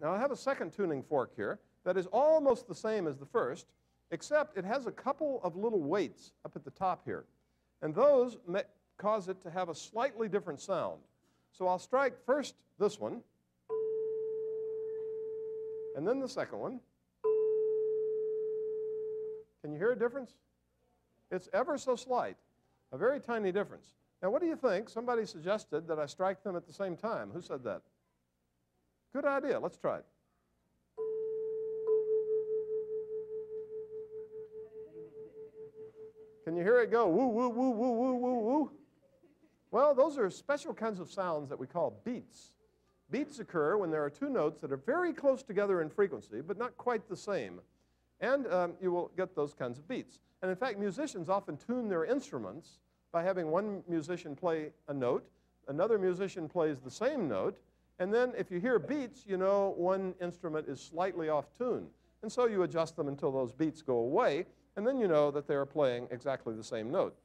Now I have a second tuning fork here that is almost the same as the first, except it has a couple of little weights up at the top here. And those cause it to have a slightly different sound. So I'll strike first this one, and then the second one. Can you hear a difference? It's ever so slight, a very tiny difference. Now, what do you think? Somebody suggested that I strike them at the same time. Who said that? Good idea. Let's try it. Can you hear it go woo, woo, woo, woo, woo, woo, woo? Well, those are special kinds of sounds that we call beats. Beats occur when there are two notes that are very close together in frequency, but not quite the same. And um, you will get those kinds of beats. And in fact, musicians often tune their instruments by having one musician play a note, another musician plays the same note, and then if you hear beats, you know one instrument is slightly off tune. And so you adjust them until those beats go away, and then you know that they are playing exactly the same note.